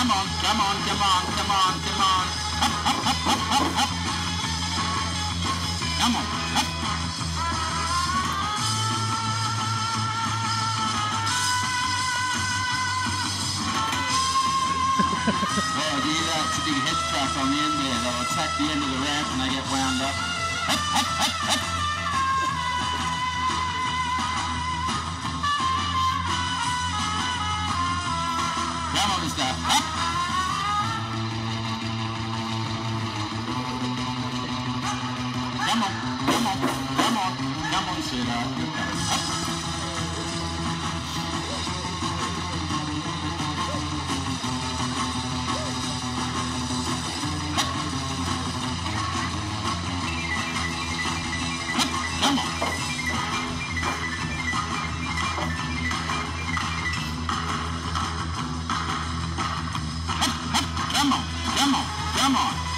on, come on, come on, come on, come on. Up, up, up, up, up, up. Come on, up. Oh, you like to do head tap on the end there? That'll attack the end of the ramp and I get wound up, up, up. Come on, Mr. Up. Come on, come on, come on, come on. You're coming up. Come on, come on.